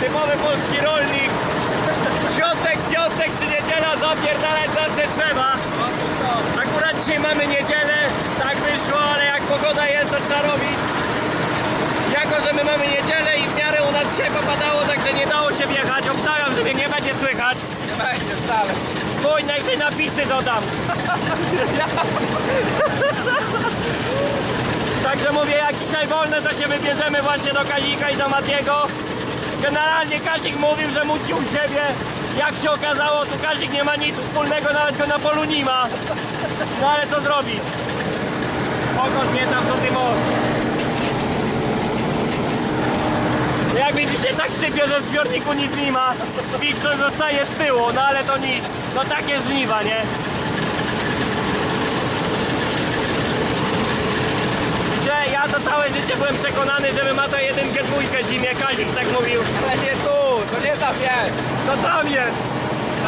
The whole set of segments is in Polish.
typowy polski rolnik. Świątek, piątek czy niedziela zapierdalać zawsze trzeba. Akurat dzisiaj mamy niedzielę, tak wyszło, ale jak pogoda jest, to trzeba robić. Jako, że my mamy niedzielę i w miarę u nas dzisiaj popadało, także nie dało się wjechać. Obstawiam, że mnie nie będzie słychać. Nie będzie wcale. Pójdź, najpierw napisy dodam. Także mówię, jak dzisiaj wolne, to się wybierzemy właśnie do Kazika i do Matiego. Generalnie Kazik mówił, że muci u siebie. Jak się okazało, tu Kazik nie ma nic wspólnego, nawet go na polu nie ma. No ale co zrobić? Pokaż mnie tam, co ty możesz. Jak widzicie, tak sypie, że w zbiorniku nic nie ma. Wiktor zostaje z tyłu, no ale to nic. No takie żniwa, nie? Ja to całe życie byłem przekonany, że my dwójkę zimie. Kazik tak mówił. Ale nie tu, to nie tam jest. No tam jest.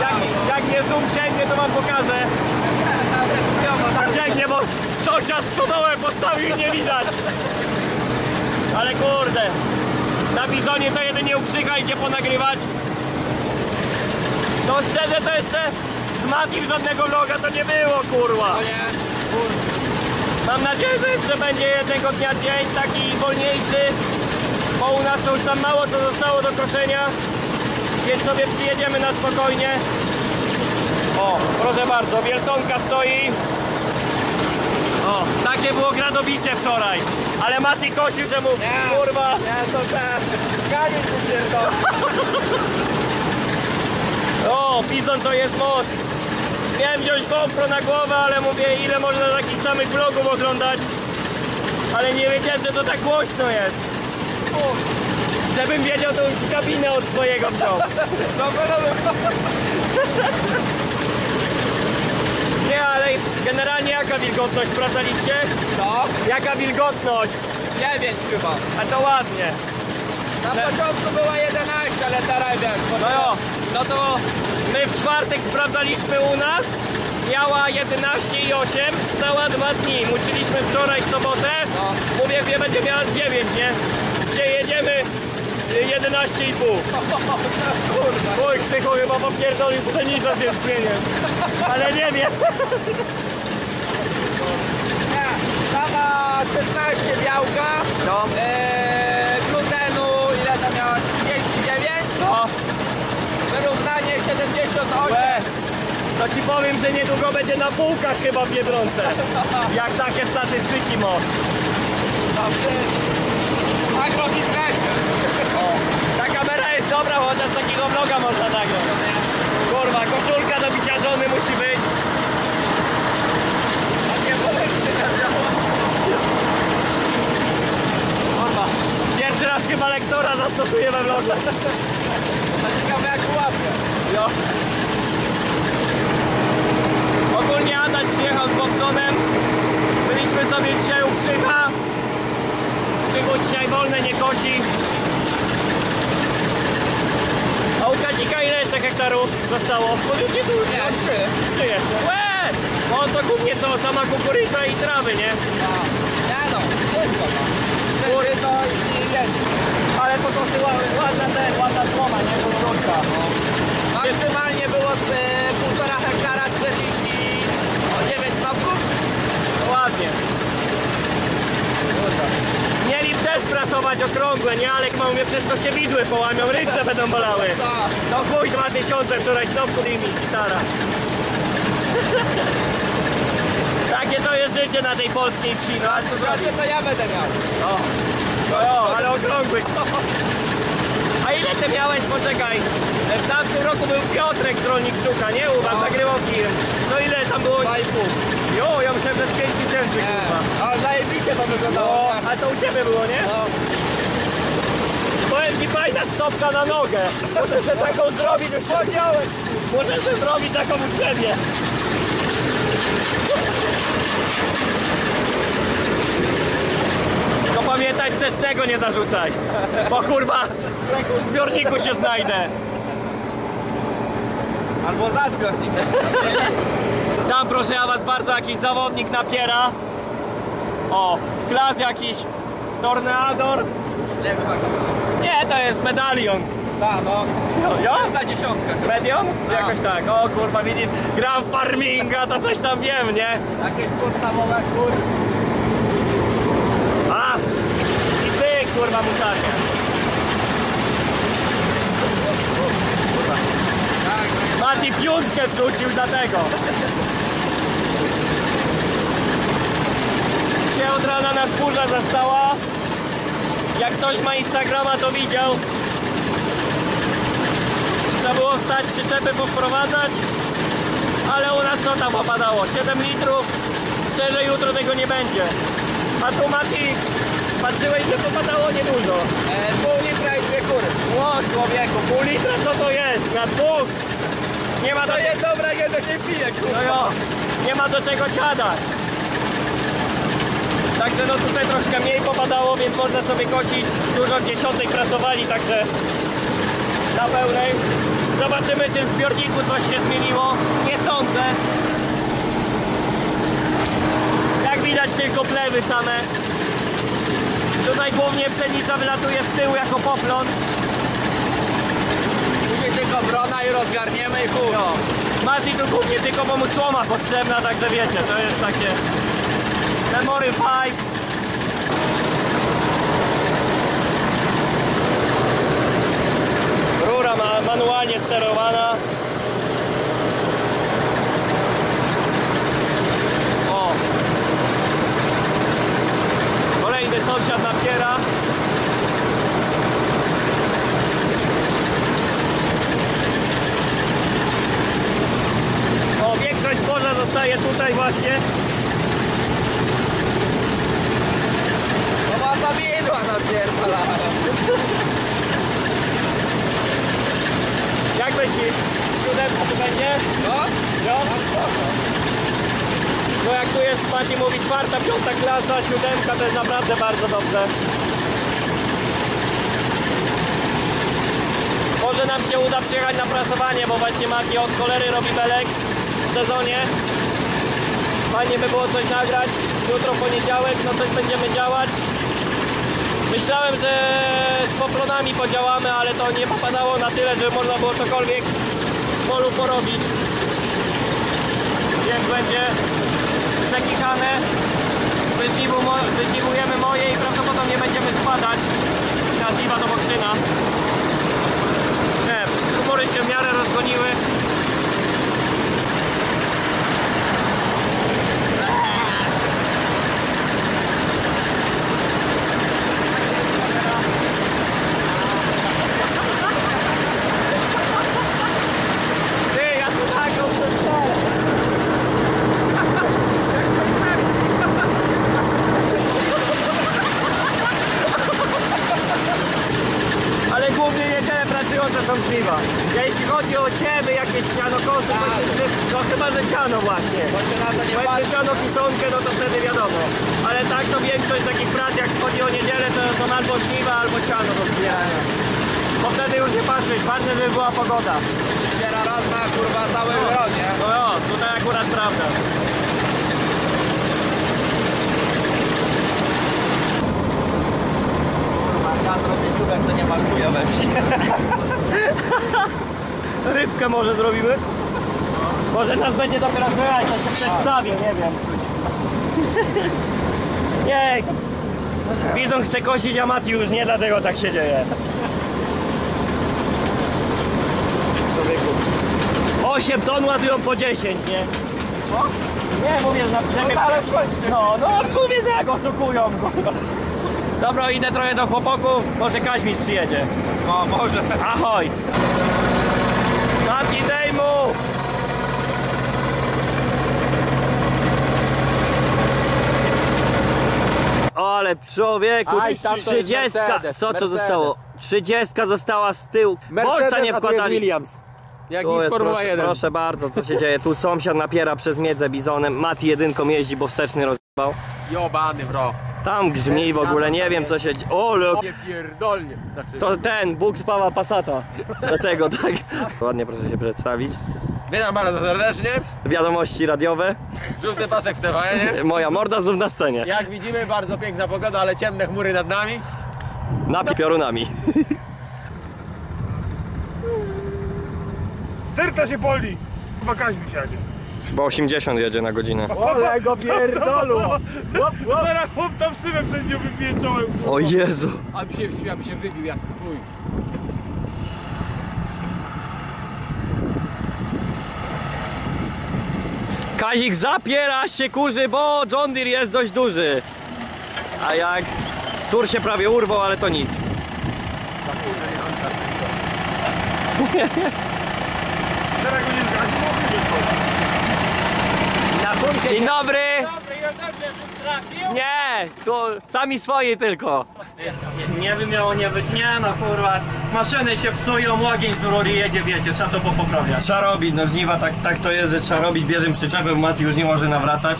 Jak, jak mnie zoom sięgnie, to wam pokażę. Sięgnie, bo sąsiad stodołę postawił nie widać. Ale kurde. Na bizonie to jedynie ukrzyka idzie ponagrywać. No szczerze to jeszcze z Matim żadnego vloga to nie było, kurwa. To nie. Mam nadzieję, że jeszcze będzie jednego dnia dzień taki wolniejszy, bo u nas to już tam mało co zostało do koszenia, więc sobie przyjedziemy na spokojnie. O, proszę bardzo, wieltonka stoi. O, takie było gradobicie wczoraj, ale Mati kosił, że mu, Nie. kurwa, Nie, to tu pierdol. o, Bizon to jest moc. Miałem wziąć GoPro na głowę, ale mówię, ile można takich samych vlogów oglądać. Ale nie wiedziałem, że to tak głośno jest. Gdybym wiedział, ci kabinę od swojego wziął. Dobra, dobra. Nie, ale generalnie jaka wilgotność, sprawdzaliście? No, Jaka wilgotność? 9 chyba. A to ładnie. Na początku była 11, ale teraz wiesz. No jo, no to my w czwartek sprawdzaliśmy u nas. Miała 11 i 8, stała dwa dni. Muciliśmy wczoraj w sobotę. No. Mówię, wie, będzie miała z 9, nie? Dzisiaj jedziemy y, 11,5. Kurwa. Mój Krzychu chyba popierdolił pszenicę z zmieniem. Ale nie wiem. Sama 16 białka. No, Eee, glutenu, ile tam miała? 39. no. Wyrównanie 78. Łe. To ci powiem, że niedługo będzie na półkach chyba w Biedronce. Jak takie statystyki ma. Dobrze. Agrobiznesie. Ta kamera jest dobra, bo chociaż takiego vloga można nagrać. Kurwa, koszulka do bicia żony musi być. A nie polecimy wiadomo. Kurwa. Pierwszy raz chyba lektora zastosuję we vlogu. A ciekawe jak łapie. Jo. Ogólnie Adaś przyjechał z Bobsonem. Byliśmy sobie dzisiaj u. A u Kazika ile jeszcze hektarów zostało? Nie dużo. Nie, trzy. Trzy jeszcze. Łe! Bo on to głównie to sama kukurydza i trawy, nie? No. Nie no, wszystko no. To i jest. Ale to to ładna ten, ładna słoma, nie? Podróżka. Maksymalnie było z e, półtora hektara 49 stopków. Ładnie. Mieli też prasować okrągłe, nie? Alek ma mówię, przez to się widły połamią, ręce będą bolały. Tak. No chuj, dwa tysiące wczoraj znowu dymi, gitara. Takie to jest życie na tej polskiej wsi, no ale co zrobić? to ja będę miał. No, no jo, ale okrągły. A ile ty miałeś, poczekaj, w tamtym roku był Piotrek z Rolnik Szuka, nie? U was No. nagrywał film. No ile tam było? 2,5. Jo, ja myślałem, że z 5 tysięcy, kurwa. Ale zajebiście to wyglądało. No, a to u ciebie było, nie? No. Powiem ci fajna stopka na nogę. Muszę sobie taką zrobić, już powiedziałem. Muszę sobie zrobić taką u siebie. To pamiętaj, wstecznego nie zarzucaj. Bo kurwa, w zbiorniku się znajdę. Albo za zbiornikiem. Tam proszę ja was bardzo jakiś zawodnik napiera. O, klas jakiś tornador. Nie to jest medalion. Tak, no. Jo? Za dziesiątkę. Medion? Czy jakoś tak? O kurwa, widzisz, gram farminga, to coś tam wiem, nie? Jakieś podstawowe kurs. A! I ty, kurwa, mutarnie. Tak, Mati piątkę wrzucił dlatego. Dzisiaj od rana nas burza zastała. Jak ktoś ma Instagrama, to widział. Trzeba było stać przyczepy powprowadzać. Ale u nas co tam opadało? 7 litrów. Szczerze jutro tego nie będzie. A tu Mati, patrzyłeś, że popadało niedużo. e, pół litra i dwie kury. O człowieku, pół litra co to jest? Na dwóch. Nie ma do To jest dobra, jedno nie pije, No kurwa. jo, nie ma do czego siadać. Także no tutaj troszkę mniej popadało, więc można sobie kosić. Dużo w dziesiątej pracowali, także na pełnej. Zobaczymy, czy w zbiorniku coś się zmieniło. Nie sądzę. Jak widać tylko plewy same. Tutaj głównie pszenica wylatuje z tyłu jako poplon. Później tylko brona i rozgarniemy i chuj. No. Mati tu głównie tylko bo mu słoma potrzebna, także wiecie, to jest takie memory pipe. Rura ma manualnie sterowana. O! Kolejny sąsiad napiera. O, większość zboża zostaje tutaj właśnie. No ma napierdala. Jak myślisz? Siódemka tu będzie? No? Jo? No jak tu jest, Mati mówi czwarta, piąta klasa, siódemka to jest naprawdę bardzo dobrze. Może nam się uda przyjechać na prasowanie, bo właśnie Mati od cholery robi belek w sezonie. Fajnie by było coś nagrać. Jutro poniedziałek, no coś będziemy działać. Myślałem, że z poplonami podziałamy, ale to nie popadało na tyle, żeby można było cokolwiek w polu porobić. Więc będzie przekichane. Wyziwujemy moje i prawdopodobnie będziemy spadać. Ta ziwa to mokrzyna. Nie, humory się w miarę rozgoniły. Ty, ja tu taką przestrzelę. Ale głównie niedzielę pracujące są żniwa. Ja jeśli chodzi o siewy, jakieś siano kosy, to, że siano właśnie. Bo jak siano kiszonkę, no to wtedy wiadomo. Ale tak to większość takich prac, jak chodzi o niedzielę, to są albo żniwa, albo siano do zbierania. Bo wtedy już nie patrzeć, ważne, żeby była pogoda. Zbiera raz na kurwa cały rok, nie? No jo, tutaj akurat prawda. Kurwa, ja zrobię dziubek, to nie markuję we wsi. Rybkę może zrobimy? Może nas będzie dopiero słychać, to się przedstawię, nie wiem. Nie, Bizon chce kosić, a Mati już nie, dlatego tak się dzieje. Człowieku. 8 ton ładują po 10, nie? Nie, mówię, że na przyczepie... No, ale. No, no, mówię, że jak oszukują, kurwa. Dobra, idę trochę do chłopaków, może Kaźmistrz przyjedzie. No, może. Ahoj! Mati, dej mu! Ale człowieku, Aj, tam to jest 30, Mercedes, co to Mercedes. zostało? 30 została z tyłu. Bolca nie a tu jest wkładali. Williams. Jak Tu nic jest, Formuła proszę, 1. proszę bardzo, co się dzieje? Tu sąsiad napiera przez miedzę bizonem. Mati jedynką jeździ, bo wsteczny rozjebał. Jobany, bro. Tam grzmi w ogóle, nie wiem co się dzieje. Nie pierdolnie. Znaczy, to ten, Bóg spawa Passata. Dlatego tak. Ładnie proszę się przedstawić. Witam bardzo serdecznie. Wiadomości radiowe. Żółty pasek w TVN. Moja morda znów na scenie. Jak widzimy, bardzo piękna pogoda, ale ciemne chmury nad nami. Napi piorunami. Sterta się poli! Chyba Kaźmi siadzie. Chyba 80 jedzie na godzinę. Ole go pierdolu! Zaraz chłop tam szybem przed nią wypije czołem. O Jezu. Aby się, aby się wybił jak chuj. Kazik zapiera się kurzy, bo John Deere jest dość duży. A jak tur się prawie urwał, ale to nic. Teraz go nie mogę Dzień dobry! Dobry, ja dobrze, że trafił. Nie, tu sami swoi tylko. Nie, by miało nie być, nie no kurwa. Maszyny się psują, ogień z rury jedzie, wiecie, trzeba to popoprawiać. Trzeba robić, no żniwa tak, tak to jest, że trzeba robić, bierzemy przyczepę, bo Mati już nie może nawracać.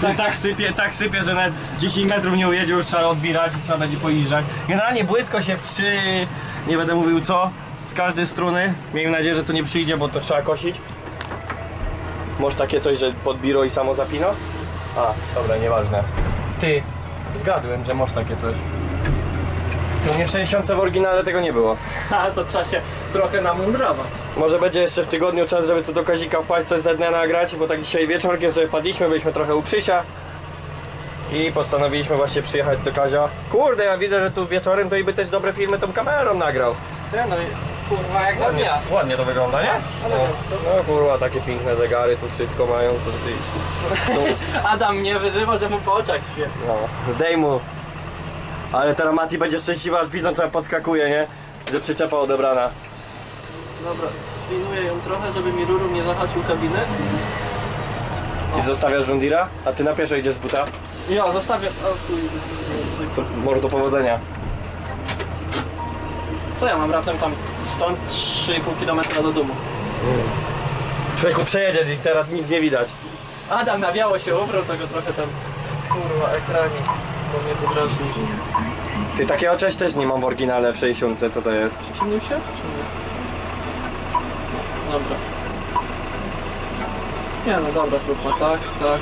Tak, tak sypie, tak sypie, że nawet 10 metrów nie ujedzie, już trzeba odbierać i trzeba będzie pojeżdżać. Generalnie błysko się w trzy, nie będę mówił co, z każdej strony. Miejmy nadzieję, że tu nie przyjdzie, bo to trzeba kosić. Może takie coś, że podbiro i samo zapino? A, dobra, nieważne. Ty, zgadłem, że masz takie coś. Tu nie w 60 w oryginale tego nie było. A to trzeba się trochę namundrować. Może będzie jeszcze w tygodniu czas, żeby tu do Kazika wpaść coś ze dnia nagrać, bo tak dzisiaj wieczorkiem sobie wpadliśmy, byliśmy trochę u Krzysia i postanowiliśmy właśnie przyjechać do Kazia. Kurde, ja widzę, że tu wieczorem to i by też dobre filmy tą kamerą nagrał. Nie no, kurwa jak Ładnie, ja. ładnie to wygląda, nie? No, no kurwa, takie piękne zegary tu wszystko mają, to ty... Adam mnie wyzywa, że mu po oczach świetnie. No, dej mu. Ale teraz Mati będzie szczęśliwa, aż bizon cały podskakuje, nie? Że przyczepa odebrana. Dobra, spinuję ją trochę, żeby mi rurą nie zahaczył kabiny. I zostawiasz Jundira, a ty na pieszo idziesz z buta. Ja zostawię. O chuj. Co, może do powodzenia. Co ja mam raptem tam stąd 3,5 km do domu. Człowieku, przejedziesz i teraz nic nie widać. Adam na biało się ubrał, tego trochę tam. Kurwa, ekranik. Bo mnie to drażni. Ty takiego cześć też nie mam w oryginale w 60, co to jest? Przyciemnił się? Czy nie? Dobra. Nie no dobra, trudno. Tak, tak.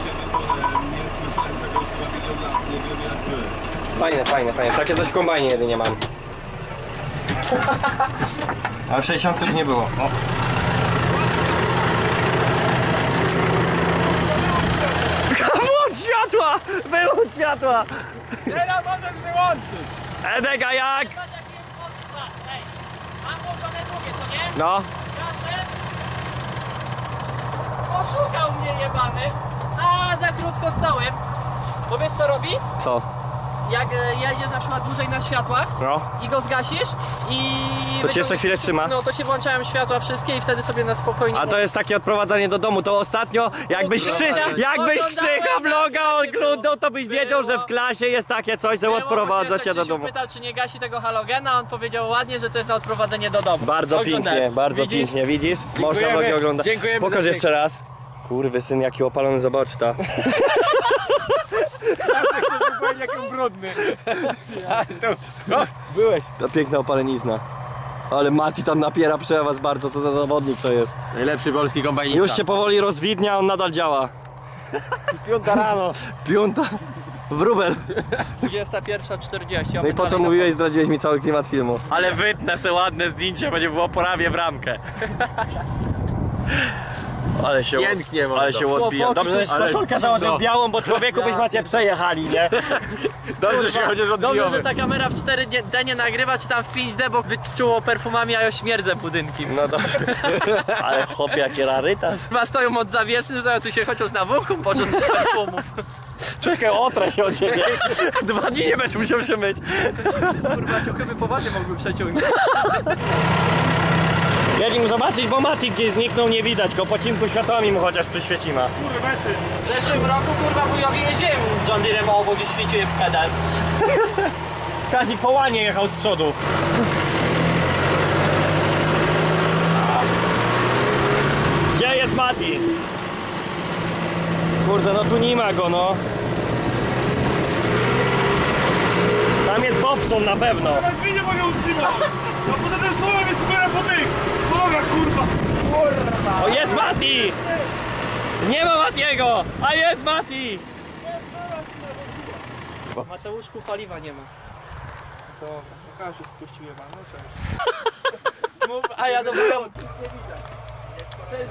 Fajne, fajne, fajne. Takie coś w kombajnie jedynie mam. Ale w 60 już nie było. O. Włącz światła! Wyłącz światła! Teraz możesz wyłączyć! Edek, a jak? Patrz jaki jest moc Ej, mam włączone drugie, co nie? No, Proszę. Oszukał mnie jebany. A za krótko stałem. Bo wiesz co robi? co? Jak e, jedziesz na przykład dłużej na światłach No. i go zgasisz i... To ci jeszcze chwilę trzyma? No to się włączają światła wszystkie i wtedy sobie na spokojnie... A to jest takie odprowadzanie do domu. To ostatnio, jakbyś, krzy, jakbyś Krzycha vloga oglądał, to byś wiedział, że w klasie jest takie coś, że odprowadza cię do domu. pytał, czy nie gasi tego halogena, on powiedział ładnie, że to jest na odprowadzenie do domu. Bardzo pięknie, bardzo pięknie, widzisz? Można vlogi oglądać. dziękujemy Pokaż jeszcze raz. Kurwy syn, jaki opalony, zobacz ta. Byłem jak brudny. Byłeś. Ta piękna opalenizna. Ale Mati tam napiera przewas bardzo, co za zawodnik to jest. Najlepszy polski kombajnista. Już się powoli rozwidnia, on nadal działa. piąta rano. Piąta. Wróbel. 21.40. No i po co mówiłeś, zdradziłeś mi cały klimat filmu. Ale wytnę se ładne zdjęcie, będzie było prawie w ramkę. Ale się, Pięknie, mordo. ale się odbija. Dobrze, że Ale koszulkę zimno. założył białą, bo człowieku byś macie przejechali, nie? Dobrze się chociaż Dobrze, że ta kamera w 4D nie nagrywa, czy tam w 5D, bo wyczuło perfumami, a ja śmierdzę budynkiem. No dobrze. Ale chłopie, jakie rarytas. Chyba stoją od zawieszyn, że tu się chociaż na wuchu poszedł do perfumów. Czekaj, otrę się od ciebie. Dwa dni nie będziesz musiał się myć. Kurwa, ciuchy by poważnie mogły przeciągnąć. Jedźmy zobaczyć, bo Mati gdzieś zniknął, nie widać go. Po cinku światłami mu chociaż przyświecimy. Kurwa, syn. W zeszłym roku, kurwa, wujowi jeździłem John Deere'em obok i świeciłem w pedal. Kazik po łanie jechał z przodu. Gdzie jest Mati? Kurde, no tu nie ma go, no. Tam jest Bobson na pewno. Na nie mogę utrzymać. No poza tym słowem jest góra po tych. Boga kurwa. Kurwa. O jest Mati! Nie ma Matiego, a jest Mati! Mateuszku paliwa nie ma. To Łukaszu spuścił je no cześć. Mów, a ja do Nie. To jest